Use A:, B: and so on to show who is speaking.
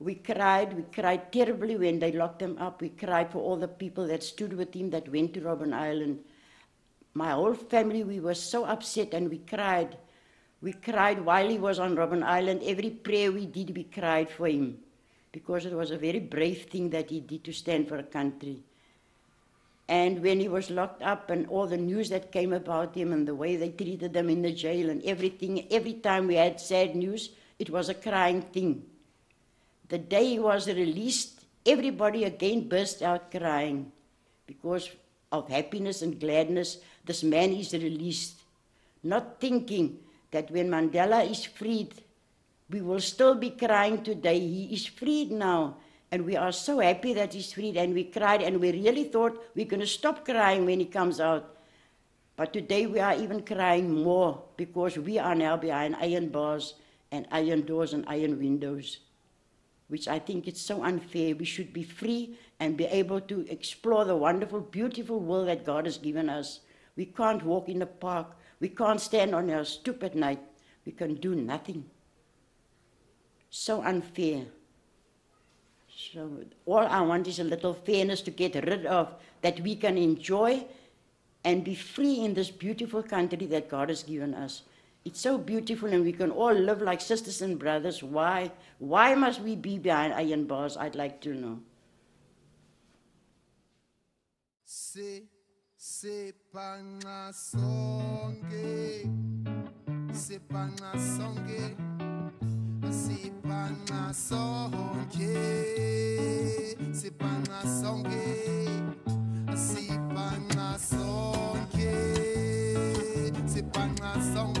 A: We cried, we cried terribly when they locked him up. We cried for all the people that stood with him that went to Robben Island. My whole family, we were so upset and we cried. We cried while he was on Robben Island. Every prayer we did, we cried for him because it was a very brave thing that he did to stand for a country. And when he was locked up and all the news that came about him and the way they treated them in the jail and everything, every time we had sad news, it was a crying thing. The day he was released, everybody again burst out crying because of happiness and gladness. This man is released, not thinking that when Mandela is freed, we will still be crying today. He is freed now. And we are so happy that he's freed. And we cried and we really thought we're going to stop crying when he comes out. But today we are even crying more because we are now behind iron bars and iron doors and iron windows, which I think it's so unfair. We should be free and be able to explore the wonderful, beautiful world that God has given us. We can't walk in the park. We can't stand on our stoop at night. We can do nothing. So unfair. So all I want is a little fairness to get rid of that we can enjoy and be free in this beautiful country that God has given us. It's so beautiful and we can all live like sisters and brothers. Why? Why must we be behind iron bars? I'd like to know.
B: Se sepanxa sonke sepanxa sonke sepanxa sonke sepanxa sonke sepanxa sonke